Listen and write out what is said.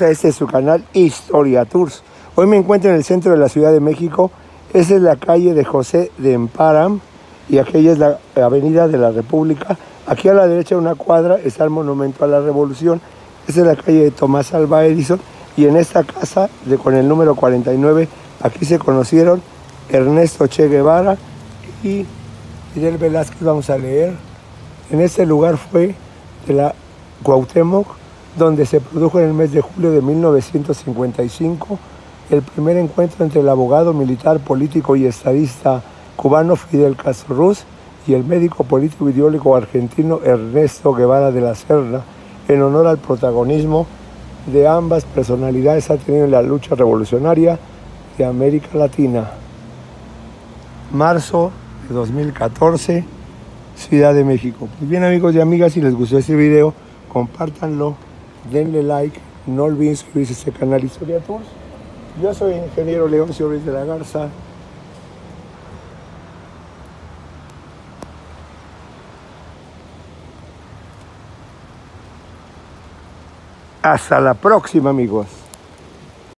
Este es su canal Historia Tours. Hoy me encuentro en el centro de la Ciudad de México. Esa es la calle de José de Emparam y aquella es la avenida de la República. Aquí a la derecha de una cuadra está el Monumento a la Revolución. Esa es la calle de Tomás Alba Edison y en esta casa de, con el número 49 aquí se conocieron Ernesto Che Guevara y Fidel Velázquez. Vamos a leer. En este lugar fue de la Cuauhtémoc donde se produjo en el mes de julio de 1955 el primer encuentro entre el abogado militar, político y estadista cubano Fidel Castro Ruz y el médico político ideólogo argentino Ernesto Guevara de la Serna, en honor al protagonismo de ambas personalidades ha tenido en la lucha revolucionaria de América Latina. Marzo de 2014, Ciudad de México. Pues bien amigos y amigas, si les gustó este video, compártanlo denle like, no olviden suscribirse a este canal Historia Tours. Yo soy el ingeniero Leoncio Ruiz de la Garza. Hasta la próxima amigos.